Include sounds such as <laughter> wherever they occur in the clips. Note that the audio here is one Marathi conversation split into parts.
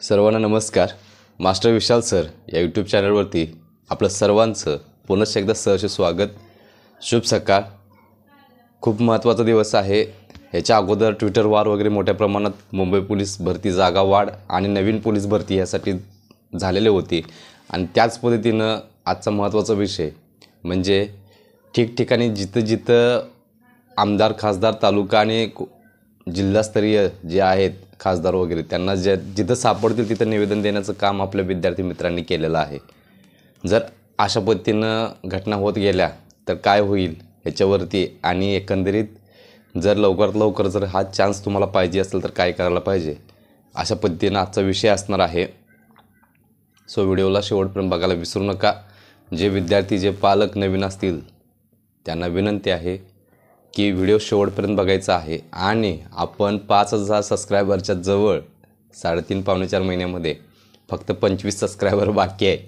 सर्वांना नमस्कार. मास्टर विशाल सर या यूट्यूब चॅनलवरती आपलं सर्वांचं पुनश्च एकदा सहर्ष स्वागत. शुभ सकाळ. खूप महत्त्वाचा दिवस आहे. ह्याच्या अगोदर ट्विटर वार वगैरे मोठ्या प्रमाणात मुंबई पोलीस भरती जागा वाढ आणि नवीन पोलीस भरती यासाठी झालेले होते. आणि त्याच पद्धतीनं आजचा महत्त्वाचा विषय म्हणजे ठिकठिकाणी जिथं जिथं आमदार खासदार तालुका आणि जिल्हास्तरीय जे आहेत खासदार वगैरे त्यांना ज्या जिथं सापडतील तिथं निवेदन देण्याचं काम आपल्या विद्यार्थी मित्रांनी केलेलं आहे. जर अशा पद्धतीनं घटना होत गेल्या तर काय होईल याच्यावरती? आणि एकंदरीत जर लवकरात लवकर जर हा चान्स तुम्हाला पाहिजे असेल तर काय करायला पाहिजे? अशा पद्धतीनं आजचा विषय असणार आहे. सो व्हिडिओला शेवटपर्यंत बघायला विसरू नका. जे विद्यार्थी जे पालक नवीन असतील त्यांना विनंती आहे की व्हिडिओ शेवटपर्यंत बघायचा आहे आणि आपण पाच हजार सबस्क्रायबरच्या जवळ साडेतीन पावणे चार महिन्यामध्ये फक्त पंचवीस सबस्क्रायबर बाकी आहेत.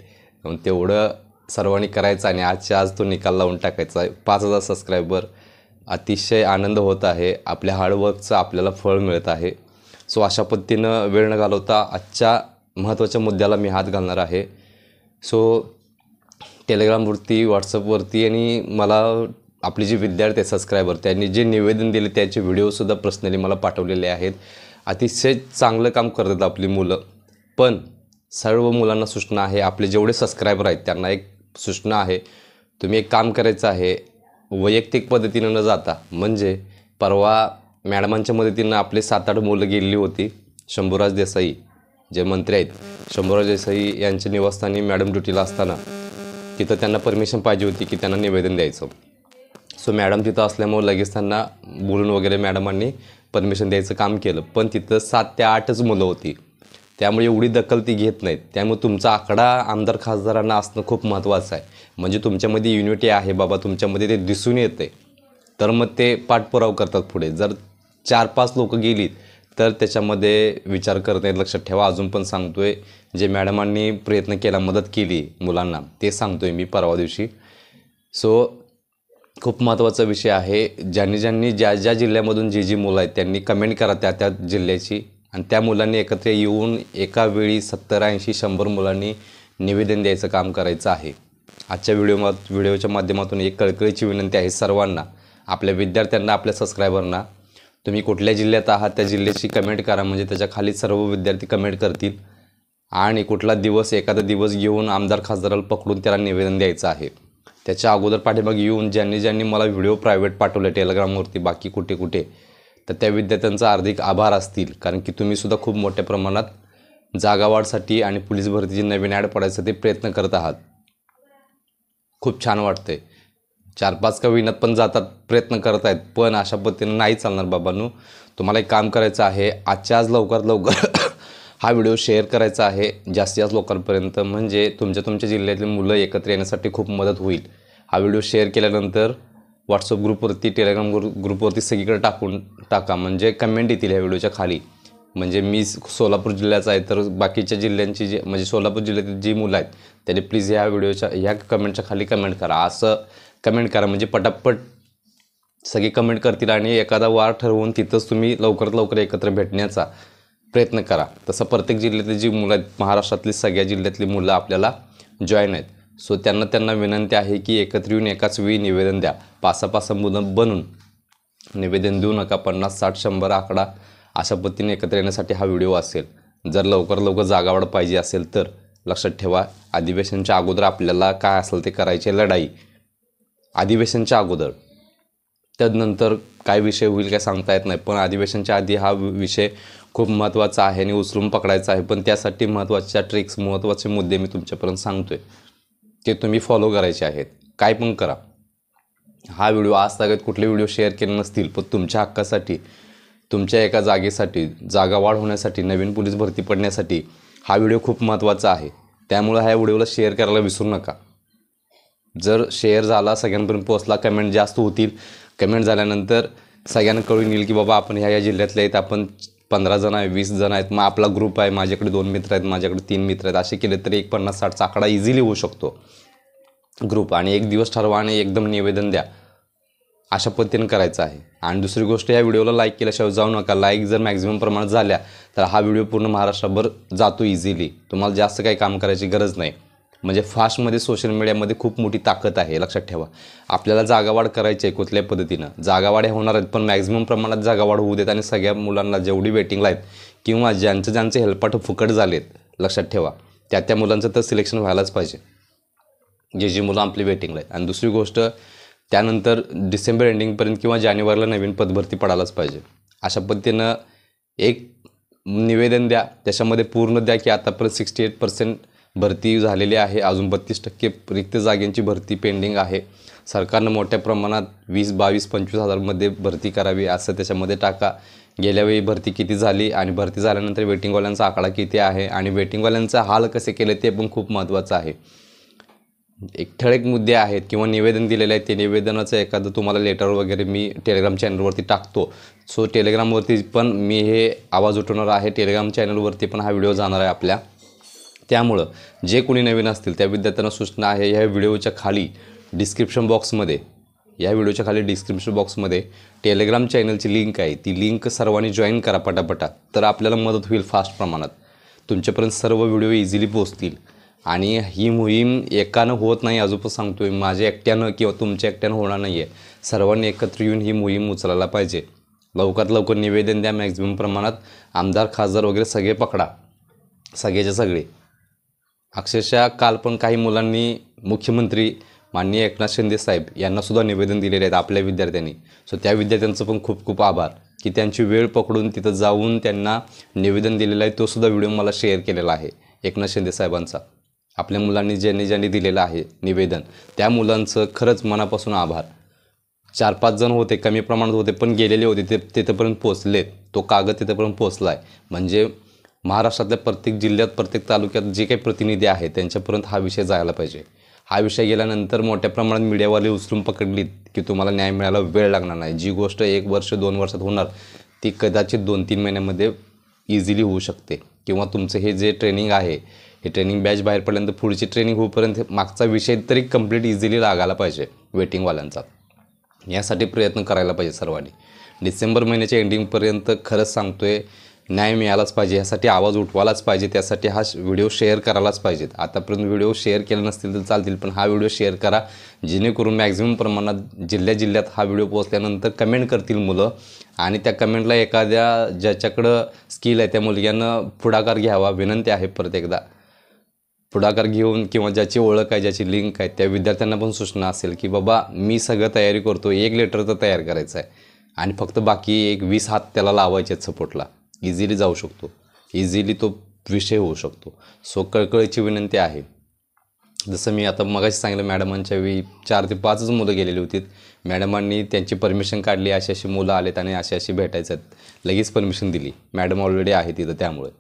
म्हणून तेवढं सर्वांनी करायचं आणि आजच्या आज तो निकाल लावून टाकायचा. आहे पाच हजार सबस्क्रायबर अतिशय आनंद होत आहे. आपल्या हार्डवर्कचं आपल्याला फळ मिळत आहे. सो अशा पद्धतीनं वेळ न घालवता आजच्या महत्त्वाच्या मुद्द्याला मी हात घालणार आहे. सो टेलिग्रामवरती व्हॉट्सअपवरती आणि मला आपले जे विद्यार्थी सबस्क्रायबर त्यांनी जे निवेदन दिले त्याचे व्हिडिओसुद्धा पर्सनली मला पाठवलेले आहेत. अतिशय चांगलं काम करतात आपली मुलं. पण सर्व मुलांना सूचना आहे आपले जेवढे सबस्क्रायबर आहेत त्यांना एक सूचना आहे तुम्ही एक काम करायचं आहे वैयक्तिक पद्धतीनं न जाता म्हणजे परवा मॅडमांच्या मदतीनं आपले सात आठ मुलं गेलेली होती शंभूराज देसाई जे मंत्री आहेत. शंभूराज देसाई यांच्या निवासस्थानी मॅडम ड्युटीला असताना तिथं त्यांना परमिशन पाहिजे होती की त्यांना निवेदन द्यायचं. सो मॅडम तिथं असल्यामुळे लगेच त्यांना बोलून वगैरे मॅडमांनी परमिशन द्यायचं काम केलं. पण तिथं सात ते आठच मुलं होती. त्यामुळे एवढी दखल ती घेत नाहीत. त्यामुळे तुमचा आकडा आमदार खासदारांना असणं खूप महत्त्वाचं आहे. म्हणजे तुमच्यामध्ये युनिटी आहे बाबा तुमच्यामध्ये ते दिसून येते तर मग ते पाठपुराव करतात पुढे. जर चार पाच लोक गेलीत तर त्याच्यामध्ये विचार करत नाहीत. लक्षात ठेवा अजून पण सांगतो आहे जे मॅडमांनी प्रयत्न केला मदत केली मुलांना ते सांगतो आहे मी परवा दिवशी. सो खूप महत्त्वाचा विषय आहे. ज्यांनी ज्यांनी ज्या ज्या जिल्ह्यामधून जी जी मुलं आहेत त्यांनी कमेंट करा त्या त्या जिल्ह्याची. आणि त्या मुलांनी एकत्र येऊन एका वेळी सत्तर ऐंशी शंभर मुलांनी निवेदन द्यायचं काम करायचं आहे. आजच्या व्हिडिओ व्हिडिओच्या माध्यमातून एक कळकळीची विनंती आहे सर्वांना आपल्या विद्यार्थ्यांना आपल्या सबस्क्रायबरना तुम्ही कुठल्या जिल्ह्यात आहात त्या जिल्ह्याची कमेंट करा. म्हणजे त्याच्याखाली सर्व विद्यार्थी कमेंट करतील. आणि कुठला दिवस एखादा दिवस घेऊन आमदार खासदाराला पकडून त्याला निवेदन द्यायचं आहे. त्याच्या अगोदर पाठीमागे येऊन ज्यांनी ज्यांनी मला व्हिडिओ प्रायव्हेट पाठवले टेलिग्रामवरती बाकी कुठे कुठे तर त्या विद्यार्थ्यांचा हार्दिक आभार असतील. कारण की तुम्हीसुद्धा खूप मोठ्या प्रमाणात जागावाढसाठी आणि पोलीस भरतीची नवीन ॲड पडायसाठी प्रयत्न करत आहात. खूप छान वाटतंय. चार पाच का विनत पण जातात प्रयत्न करत आहेत पण अशा पद्धतीनं नाही चालणार बाबांनो. तुम्हाला एक काम करायचं आहे आजच्या आज लवकरात लवकर <coughs> हा व्हिडिओ शेअर करायचा आहे. जास्तीत जास्त लोकांपर्यंत म्हणजे तुमच्या तुमच्या जिल्ह्यातली मुलं एकत्र येण्यासाठी खूप मदत होईल. हा व्हिडिओ शेअर केल्यानंतर व्हॉट्सअप ग्रुपवरती टेलिग्राम ग्रुप ग्रुपवरती सगळीकडे टाकून टाका. म्हणजे कमेंट येतील ह्या व्हिडिओच्या खाली. म्हणजे मी सोलापूर जिल्ह्याचा आहे तर बाकीच्या जिल्ह्यांची जी म्हणजे सोलापूर जिल्ह्यातील जी मुलं आहेत त्यांनी प्लीज ह्या व्हिडिओच्या ह्या कमेंटच्या खाली कमेंट करा. असं कमेंट करा. म्हणजे पटापट सगळे कमेंट करतील आणि एखादा वार ठरवून तिथंच तुम्ही लवकरात लवकर एकत्र भेटण्याचा प्रयत्न करा. तसं प्रत्येक जिल्ह्यातली जी मुलं आहेत महाराष्ट्रातली सगळ्या जिल्ह्यातली मुलं आपल्याला जॉईन आहेत. सो त्यांना त्यांना विनंती आहे की एकत्र येऊन एकाच वेळी निवेदन द्या. पासा मुलं बनून निवेदन देऊ नका. पन्नास साठ शंभर आकडा अशा पद्धतीने एकत्र येण्यासाठी हा व्हिडिओ असेल. जर लवकर लवकर जागावड पाहिजे असेल तर लक्षात ठेवा अधिवेशनच्या अगोदर आपल्याला काय असेल ते करायचे लढाई. अधिवेशनच्या अगोदर. त्यानंतर काय विषय होईल काय सांगता येत नाही पण अधिवेशनच्या आधी हा वि- विषय खूप महत्त्वाचा आहे आणि उचलून पकडायचा आहे. पण त्यासाठी महत्त्वाच्या ट्रिक्स महत्त्वाचे मुद्दे मी तुमच्यापर्यंत सांगतो आहे ते तुम्ही फॉलो करायचे आहेत. काय पण करा. हा व्हिडिओ आज तागत कुठले व्हिडिओ शेअर केले नसतील पण तुमच्या हक्कासाठी तुमच्या एका जागेसाठी जागा वाढ होण्यासाठी नवीन पोलीस भरती पडण्यासाठी हा व्हिडिओ खूप महत्त्वाचा आहे. त्यामुळे ह्या व्हिडिओला शेअर करायला विसरू नका. जर शेअर झाला सगळ्यांपर्यंत पोहोचला कमेंट जास्त होतील. कमेंट झाल्यानंतर सगळ्यांना कळून येईल की बाबा आपण ह्या या जिल्ह्यातल्या आहेत आपण पंधरा जण आहे वीस जण आहेत मग आपला ग्रुप आहे माझ्याकडे दोन मित्र आहेत माझ्याकडे तीन मित्र आहेत. असे केले तरी एक पन्नास साठचा आकडा इझिली होऊ शकतो. ग्रुप आणि एक दिवस ठरवा आणि एकदम निवेदन द्या. अशा पद्धतीनं करायचं आहे. आणि दुसरी गोष्ट या व्हिडिओला लाईक केल्याशिवाय जाऊ नका. लाईक जर मॅक्झिमम प्रमाणात झाल्या तर हा व्हिडिओ पूर्ण महाराष्ट्राभर जातो इझिली तुम्हाला जास्त काही काम करायची गरज नाही. म्हणजे फास्टमध्ये सोशल मीडियामध्ये खूप मोठी ताकद आहे लक्षात ठेवा. आपल्याला जागावाढ करायची आहे कुठल्याही पद्धतीनं. जागावाढ होणार आहेत पण मॅक्झिमम प्रमाणात जागावाढ होऊ देत आणि सगळ्या मुलांना जेवढी वेटिंगला आहेत किंवा ज्यांचं ज्यांचे हेल्पाट फुकट झालेत लक्षात ठेवा. त्या त्या मुलांचं तर सिलेक्शन व्हायलाच पाहिजे. जे जी मुलं आपली वेटिंगला आहेत आणि दुसरी गोष्ट त्यानंतर डिसेंबर एंडिंगपर्यंत किंवा जानेवारीला नवीन पदभरती पडायलाच पाहिजे. अशा पद्धतीनं एक निवेदन द्या त्याच्यामध्ये पूर्ण द्या की आतापर्यंत सिक्स्टी एट पर्सेंट भरती झालेली आहे. अजून बत्तीस टक्के रिक्त जागेंची भरती पेंडिंग आहे. सरकारनं मोठ्या प्रमाणात वीस बावीस पंचवीस हजारमध्ये भरती करावी असं त्याच्यामध्ये टाका. गेल्यावेळी भरती किती झाली आणि भरती झाल्यानंतर वेटिंगवाल्यांचा आकडा किती आहे आणि वेटिंगवाल्यांचा हाल कसे केले ते पण खूप महत्त्वाचं आहे. एक ठळक मुद्दे आहेत किंवा निवेदन दिलेलं आहे ते निवेदनाचं एखादं तुम्हाला लेटर वगैरे मी टेलिग्राम चॅनलवरती टाकतो. सो टेलिग्रामवरती पण मी हे आवाज उठवणार आहे. टेलिग्राम चॅनलवरती पण हा व्हिडिओ जाणार आहे आपल्या. त्यामुळं जे कोणी नवीन असतील त्या विद्यार्थ्यांना सूचना आहे ह्या व्हिडिओच्या खाली डिस्क्रिप्शन बॉक्समध्ये या व्हिडिओच्या खाली डिस्क्रिप्शन बॉक्समध्ये टेलिग्राम चॅनलची लिंक आहे. ती लिंक सर्वांनी जॉईन करा पटापटा. तर आपल्याला मदत होईल फास्ट प्रमाणात. तुमच्यापर्यंत सर्व व्हिडिओ इझिली पोहोचतील. आणि ही मोहीम एकानं होत नाही अजून सांगतो आहे माझ्या एकट्यानं किंवा तुमच्या एकट्यानं होणार नाही आहे सर्वांनी एकत्र येऊन ही मोहीम उचलायला पाहिजे. लवकरात लवकर निवेदन द्या मॅक्झिमम प्रमाणात. आमदार खासदार वगैरे सगळे पकडा. सगळेच्या सगळे. अक्षरशः काल पण काही मुलांनी मुख्यमंत्री माननीय एकनाथ शिंदे साहेब यांनासुद्धा निवेदन दिलेले आहेत आपल्या विद्यार्थ्यांनी. सो त्या विद्यार्थ्यांचं पण खूप खूप आभार की त्यांची वेळ पकडून तिथं जाऊन त्यांना निवेदन दिलेलं आहे तो सुद्धा व्हिडिओ मला शेअर केलेला आहे एकनाथ शिंदे साहेबांचा. आपल्या मुलांनी ज्यांनी ज्यांनी दिलेलं आहे निवेदन त्या मुलांचं खरंच मनापासून आभार. चार पाच जण होते कमी प्रमाणात होते पण गेलेले होते ते तिथंपर्यंत पोचलेत तो कागद तिथंपर्यंत पोचला आहे म्हणजे महाराष्ट्रातल्या प्रत्येक जिल्ह्यात प्रत्येक तालुक्यात जे काही प्रतिनिधी आहेत त्यांच्यापर्यंत हा विषय जायला पाहिजे. हा विषय गेल्यानंतर मोठ्या प्रमाणात मीडियावाले उचलून पकडलीत की तुम्हाला न्याय मिळायला वेळ लागणार नाही. जी गोष्ट एक वर्ष दोन वर्षात होणार ती कदाचित दोन तीन महिन्यामध्ये इझिली होऊ शकते. किंवा तुमचं हे जे ट्रेनिंग आहे हे ट्रेनिंग बॅच बाहेर पडल्यानंतर पुढची ट्रेनिंग होईपर्यंत मागचा विषय तरी कंप्लीट इझिली लागायला पाहिजे वेटिंगवाल्यांचा यासाठी प्रयत्न करायला पाहिजे सर्वांनी. डिसेंबर महिन्याच्या एंडिंगपर्यंत खरंच सांगतो आहे न्याय मिळालाच पाहिजे यासाठी आवाज उठवायलाच पाहिजे त्यासाठी हा व्हिडिओ शेअर करायलाच पाहिजेत आतापर्यंत व्हिडिओ शेअर केले नसतील तर चालतील पण हा व्हिडिओ शेअर करा. जेणेकरून मॅक्झिमम प्रमाणात जिल्ह्या जिल्ह्यात हा व्हिडिओ पोहोचल्यानंतर कमेंट करतील मुलं आणि त्या कमेंटला एखाद्या ज्याच्याकडं स्किल आहे त्या मुलग्यानं पुढाकार घ्यावा विनंती आहे परत एकदा. पुढाकार घेऊन किंवा ज्याची ओळख आहे ज्याची लिंक आहे त्या विद्यार्थ्यांना पण सूचना असेल की बाबा मी सगळं तयारी करतो एक लेटर तर तयार करायचं आहे. आणि फक्त बाकी एक वीस हात त्याला लावायचे आहेत सपोर्टला इझिली जाऊ शकतो. इझिली तो विषय होऊ शकतो. सो कळकळीची विनंती आहे. जसं मी आता मगाशी सांगितलं मॅडमांच्या वेळी चार ते पाचच मुलं गेलेली होती. मॅडमांनी त्यांची परमिशन काढली अशी अशी मुलं आलेत आणि अशी अशी भेटायचं आहेत. लगेच परमिशन दिली. मॅडम ऑलरेडी आहे तिथं त्यामुळे.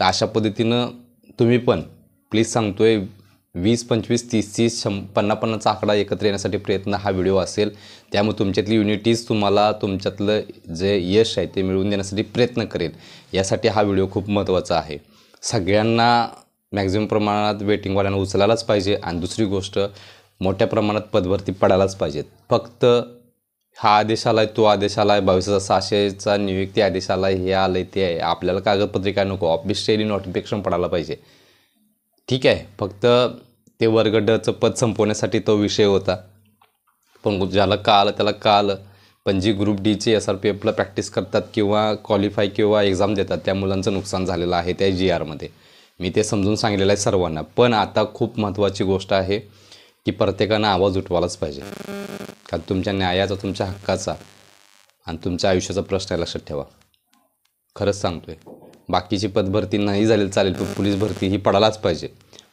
तर अशा पद्धतीनं तुम्ही पण प्लीज सांगतोय वीस पंचवीस तीस तीस शं पन्ना पन्नाचा आकडा एकत्र येण्यासाठी प्रयत्न हा व्हिडिओ असेल. त्यामुळे तुमच्यातली युनिटीज तुम्हाला तुमच्यातलं जे यश आहे ते मिळवून देण्यासाठी प्रयत्न करेल. यासाठी हा व्हिडिओ खूप महत्त्वाचा आहे. सगळ्यांना मॅक्झिमम प्रमाणात वेटिंगवाल्यांना उचलायलाच पाहिजे आणि दुसरी गोष्ट मोठ्या प्रमाणात पदभरती पडायलाच पाहिजेत. फक्त हा आदेश आला आहे तो आदेश आला आहे बावीस हजार सहाशेचा नियुक्ती आदेश आला आहे हे आलं आहे ते आहे. आपल्याला कागदपत्रे काय नको ऑफिशियली नोटिफिकेशन पडायला पाहिजे. ठीक आहे फक्त ते वर्ग डचं पद संपवण्यासाठी तो विषय होता. पण ज्याला काल त्याला काल पण जी ग्रुप डीचे एस आर पी एफला प्रॅक्टिस करतात किंवा क्वालिफाय किंवा एक्झाम देतात त्या मुलांचं नुकसान झालेलं आहे त्या जी आरमध्ये मी ते समजून सांगलेलं आहे सर्वांना. पण आता खूप महत्त्वाची गोष्ट आहे की प्रत्येकानं आवाज उठवायलाच पाहिजे. कारण तुमच्या न्यायाचा तुमच्या हक्काचा आणि तुमच्या आयुष्याचा प्रश्न आहे लक्षात ठेवा. खरंच सांगतोय. बाकीची पदभरती नाही झाली चालेल पण पोलीस भरती ही पडायलाच पाहिजे.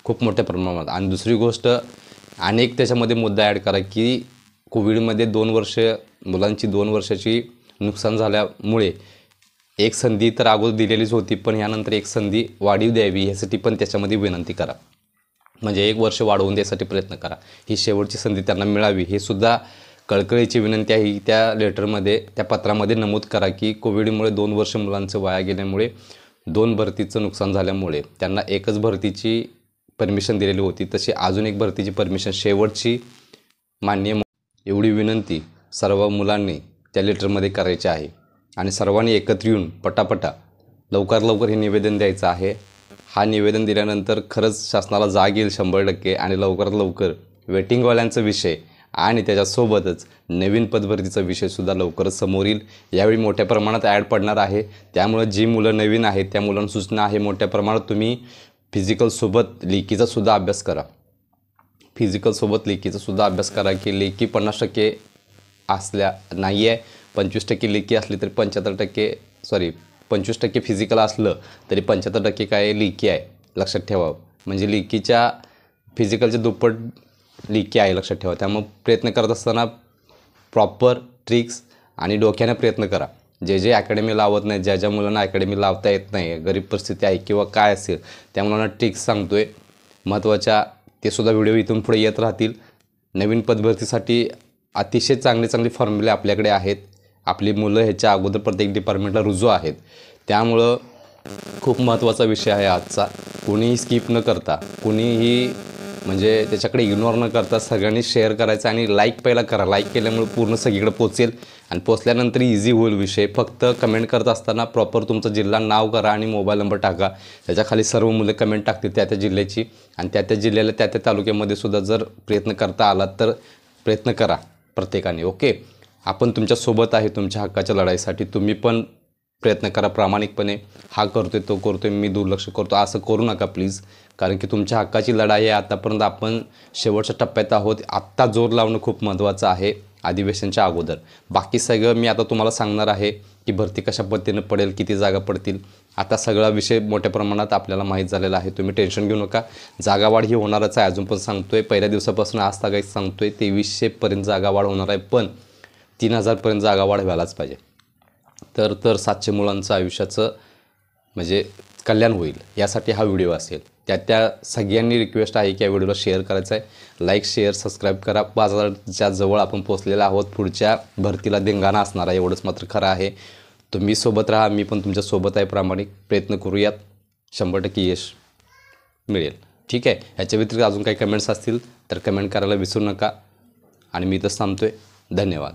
खूप मोठ्या प्रमाणात. आणि दुसरी गोष्ट अनेक त्याच्यामध्ये मुद्दा ॲड करा की कोविडमध्ये दोन वर्ष मुलांची दोन वर्षाची नुकसान झाल्यामुळे एक संधी तर अगोदर दिलेलीच होती पण यानंतर एक संधी वाढीव द्यावी ह्यासाठी पण त्याच्यामध्ये विनंती करा. म्हणजे एक वर्ष वाढवून द्यायसाठी प्रयत्न करा. ही शेवटची संधी त्यांना मिळावी हे सुद्धा कळकळीची विनंती आहे. ही त्या लेटरमध्ये त्या पत्रामध्ये नमूद करा की कोविडमुळे दोन वर्ष मुलांचं वाया गेल्यामुळे दोन भरतीचं नुकसान झाल्यामुळे त्यांना एकच भरतीची परमिशन दिलेली होती तशी अजून एक भरतीची परमिशन शेवटची मान्य एवढी विनंती सर्व मुलांनी त्या लेटरमध्ये करायची आहे. आणि सर्वांनी एकत्र येऊन पटापटा लवकर लवकर हे निवेदन द्यायचं आहे. हा निवेदन दिल्यानंतर खरंच शासनाला जाग येईल शंभर टक्के आणि लवकरात लवकर वेटिंगवाल्यांचा विषय आणि त्याच्यासोबतच नवीन पदभरतीचा विषयसुद्धा लवकरच समोर येईल. यावेळी मोठ्या प्रमाणात ॲड पडणार आहे. त्यामुळं जी मुलं नवीन आहेत त्या मुलांना सूचना आहे मोठ्या प्रमाणात तुम्ही फिजिकलसोबत लेखीचा सुद्धा अभ्यास करा. फिजिकलसोबत लेखीचा सुद्धा अभ्यास करा की लेखी पन्नास टक्के असल्या नाही आहे पंचवीस टक्के लेखी असली तरी पंच्याहत्तर टक्के सॉरी पंचवीस टक्के फिजिकल असलं तरी पंच्याहत्तर टक्के काय लेखी म्हणजे आहे लक्षात ठेवा म्हणजे लेखीच्या फिजिकलच्या दुप्पट लेखी आहे लक्षात ठेवा. त्यामुळे प्रयत्न करत असताना प्रॉपर ट्रिक्स आणि डोक्याने प्रयत्न करा. जे जे अकॅडमी लावत नाही ज्या ज्या मुलांना अकॅडमी लावता येत नाही गरीब परिस्थिती आहे किंवा काय असेल त्या मुलांना ट्रिक्स सांगतो आहे महत्त्वाच्या ते सुद्धा व्हिडिओ इथून पुढे येत राहतील. नवीन पदभरतीसाठी अतिशय चांगले चांगले फॉर्म्युले आपल्याकडे आहेत. आपली मुलं ह्याच्या अगोदर प्रत्येक डिपार्टमेंटला रुजू आहेत. त्यामुळं खूप महत्त्वाचा विषय आहे आजचा. कोणीही स्किप न करता कोणीही म्हणजे त्याच्याकडे इग्नोर न करता सगळ्यांनी शेअर करायचं आणि लाईक पहिला करा. लाईक केल्यामुळे पूर्ण सगळीकडे पोचेल. आणि पोचल्यानंतर इझी होईल विषय. फक्त कमेंट करत असताना प्रॉपर तुमचं जिल्हा नाव करा आणि मोबाईल नंबर टाका. त्याच्याखाली सर्व मुलं कमेंट टाकतील त्या त्या जिल्ह्याची. आणि त्या त्या जिल्ह्याला त्या त्या तालुक्यामध्ये सुद्धा जर प्रयत्न करता आला तर प्रयत्न करा प्रत्येकाने ओके आपण तुमच्यासोबत आहे तुमच्या हक्काच्या लढाईसाठी. तुम्ही पण प्रयत्न करा प्रामाणिकपणे. हा करतोय तो करतोय मी दुर्लक्ष करतो. असं करू नका प्लीज कारण की तुमच्या हक्काची लढाई आहे. आतापर्यंत आपण शेवटच्या टप्प्यात आहोत. आत्ता जोर लावणं खूप महत्त्वाचं आहे. अधिवेशनच्या अगोदर. बाकी सगळं मी आता तुम्हाला सांगणार आहे की भरती कशा पद्धतीनं पडेल किती जागा पडतील. आता सगळा विषय मोठ्या प्रमाणात आपल्याला माहीत झालेला आहे. तुम्ही टेन्शन घेऊ नका. जागावाढ ही होणारच आहे अजून पण सांगतो आहे पहिल्या दिवसापासून आज तागाई सांगतो आहे तेवीसशेपर्यंत जागावाढ होणार आहे पण तीन हजारपर्यंत जागावाढ व्हायलाच पाहिजे. तर तर सातशे मुलांचं आयुष्याचं म्हणजे कल्याण होईल. यासाठी हा व्हिडिओ असेल. त्या त्या सगळ्यांनी रिक्वेस्ट आहे की या व्हिडिओला शेअर करायचं आहे लाईक शेअर सबस्क्राईब करा. पाच हजारच्या जवळ आपण पोचलेला आहोत. पुढच्या भरतीला देंगाणा असणार आहे. एवढंच मात्र खरं आहे. तुम्ही सोबत राहा. मी पण तुमच्यासोबत आहे. प्रामाणिक प्रयत्न करूयात. शंभर टक्के यश मिळेल. ठीक आहे? ह्याच्या व्यतिरिक्त अजून काही कमेंट्स असतील तर कमेंट करायला विसरू नका. आणि मी तर थांबतो आहे धन्यवाद.